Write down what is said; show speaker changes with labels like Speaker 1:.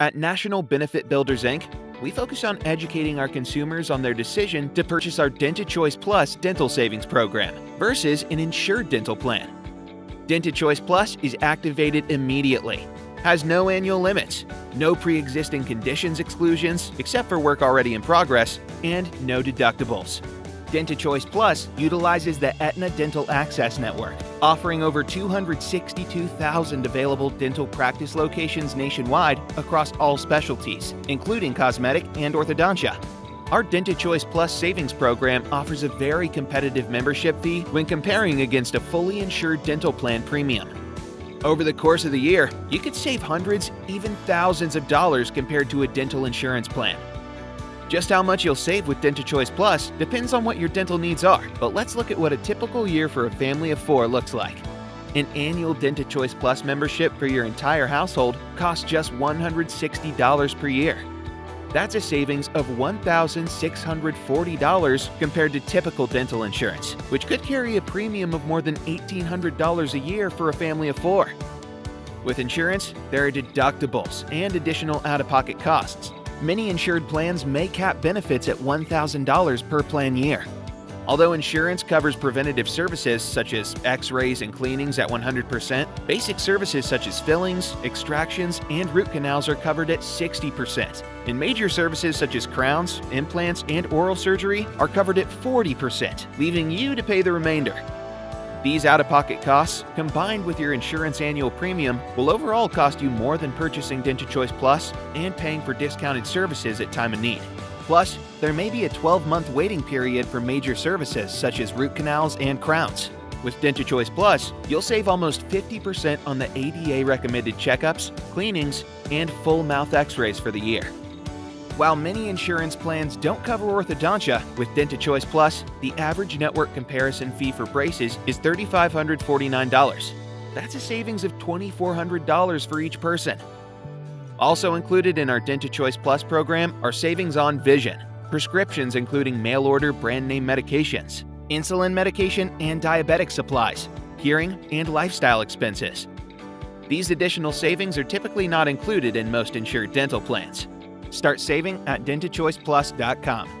Speaker 1: At National Benefit Builders Inc., we focus on educating our consumers on their decision to purchase our DentaChoice Plus dental savings program versus an insured dental plan. DentaChoice Plus is activated immediately, has no annual limits, no pre existing conditions exclusions except for work already in progress, and no deductibles. DentaChoice Plus utilizes the Aetna Dental Access Network, offering over 262,000 available dental practice locations nationwide across all specialties, including cosmetic and orthodontia. Our DentaChoice Plus savings program offers a very competitive membership fee when comparing against a fully insured dental plan premium. Over the course of the year, you could save hundreds, even thousands of dollars compared to a dental insurance plan. Just how much you'll save with DentaChoice Plus depends on what your dental needs are, but let's look at what a typical year for a family of four looks like. An annual DentaChoice Plus membership for your entire household costs just $160 per year. That's a savings of $1,640 compared to typical dental insurance, which could carry a premium of more than $1,800 a year for a family of four. With insurance, there are deductibles and additional out of pocket costs, Many insured plans may cap benefits at $1,000 per plan year. Although insurance covers preventative services such as x rays and cleanings at 100%, basic services such as fillings, extractions, and root canals are covered at 60%. And major services such as crowns, implants, and oral surgery are covered at 40%, leaving you to pay the remainder. These out of pocket costs, combined with your insurance annual premium, will overall cost you more than purchasing DentaChoice Plus and paying for discounted services at time of need. Plus, there may be a 12 month waiting period for major services such as root canals and crowns. With DentaChoice Plus, you'll save almost 50% on the ADA recommended checkups, cleanings, and full mouth x rays for the year. While many insurance plans don't cover orthodontia, with DentaChoice Plus, the average network comparison fee for braces is $3,549. That's a savings of $2,400 for each person. Also included in our DentaChoice Plus program are savings on vision, prescriptions including mail order brand name medications, insulin medication and diabetic supplies, hearing, and lifestyle expenses. These additional savings are typically not included in most insured dental plans. Start saving at dentachoiceplus.com.